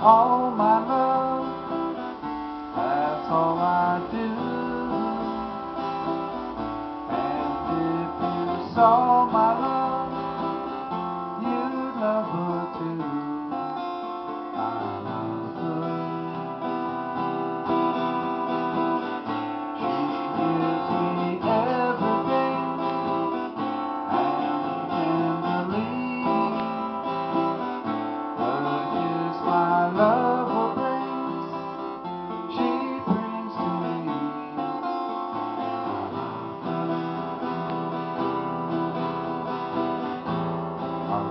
all my love. That's all I do. And if you saw my love.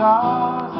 casa.